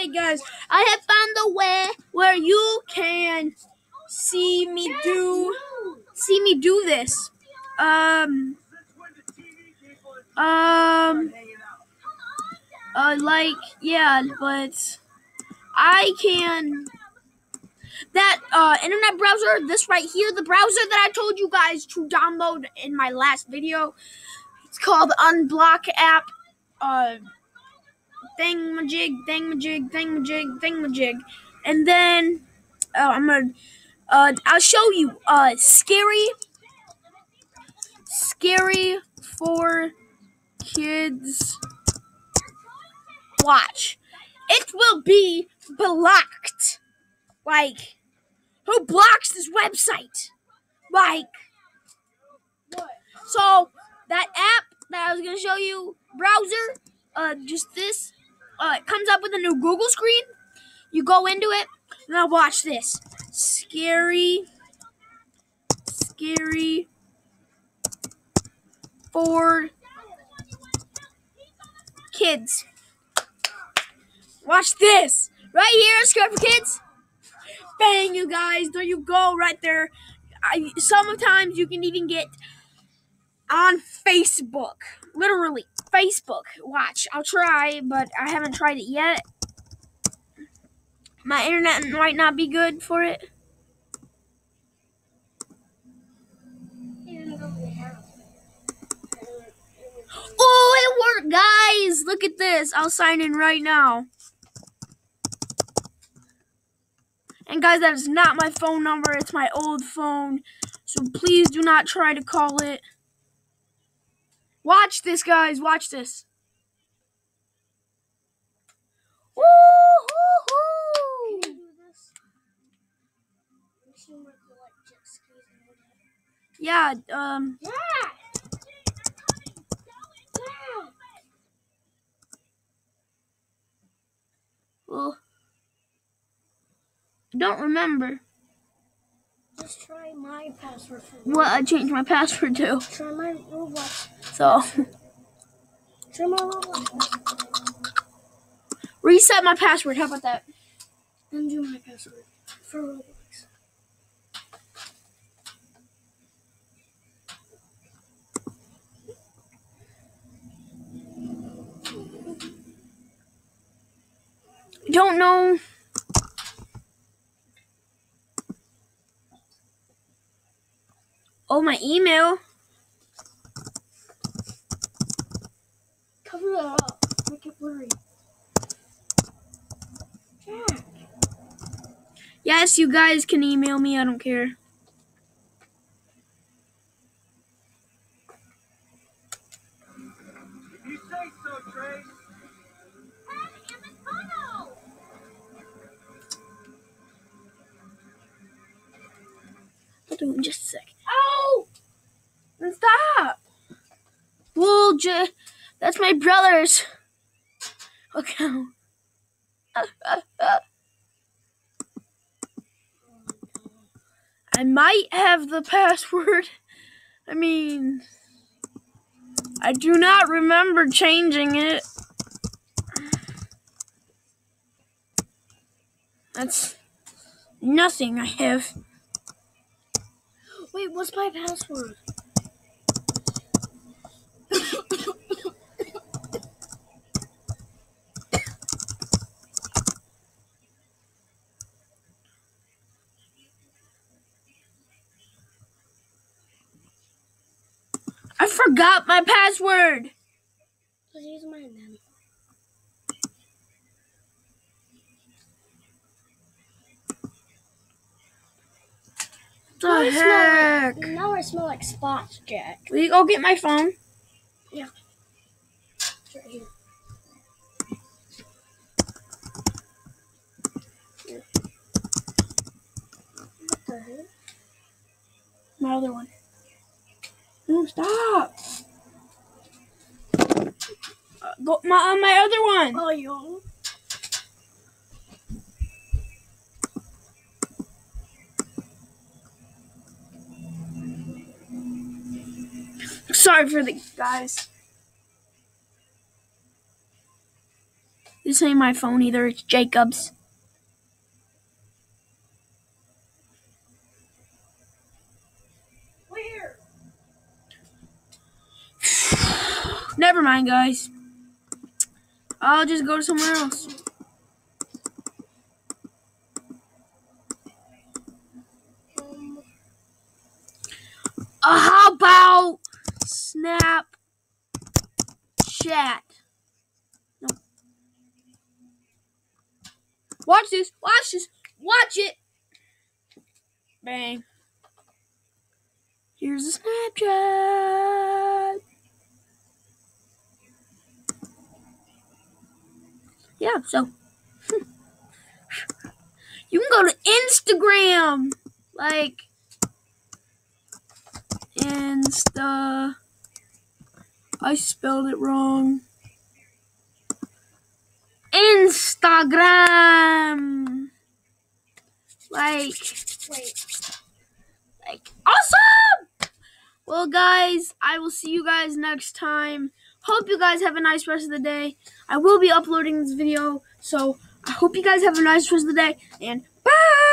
Okay, guys, I have found a way where you can see me do see me do this. Um, um, uh, like yeah, but I can that uh, internet browser. This right here, the browser that I told you guys to download in my last video. It's called Unblock app. Uh, thingamajig, thingamajig, thingamajig, thingamajig. And then uh, I'm gonna, uh, I'll show you, uh, scary, scary for kids. Watch. It will be blocked. Like, who blocks this website? Like, so that app that I was gonna show you, browser, uh, just this uh, it comes up with a new Google screen. You go into it. Now watch this. Scary, scary for kids. Watch this. Right here, scary for kids. Bang, you guys. There you go, right there. I, sometimes you can even get on Facebook. Literally, Facebook. Watch. I'll try, but I haven't tried it yet. My internet might not be good for it. Oh, it worked, guys! Look at this. I'll sign in right now. And guys, that is not my phone number. It's my old phone. So please do not try to call it. Watch this, guys. Watch this. Woo-hoo-hoo! Yeah, um. Yeah. Well, I don't remember Try my password for what I changed my password to. Try my Roblox. So, Try my Roblox. reset my password. How about that? Undo my password for Roblox. Don't know. Oh, my email. Cover it up. Make it blurry. Jack. Yes, you guys can email me. I don't care. You say so, Trey. I'll do it in just a sec. Stop! Well, J- that's my brother's account. I might have the password. I mean, I do not remember changing it. That's nothing I have. Wait, what's my password? I forgot my password. Let's use mine then. The Now I smell heck? like- now I smell like spots, Jack. Will you go get my phone? It's right here. Here. What the heck? My other one. No, stop. Uh, go my uh, my other one. Oh, yo. Sorry for the guys. This ain't my phone either. It's Jacob's. Where? Never mind, guys. I'll just go to somewhere else. Uh, how about Snap Chat? No. Watch this. Watch this. Watch it. Bang. Here's a Snapchat. Yeah, so hmm. you can go to Instagram. Like Insta. I spelled it wrong. Instagram. Like, wait. like, awesome! Well, guys, I will see you guys next time. Hope you guys have a nice rest of the day. I will be uploading this video, so I hope you guys have a nice rest of the day, and bye!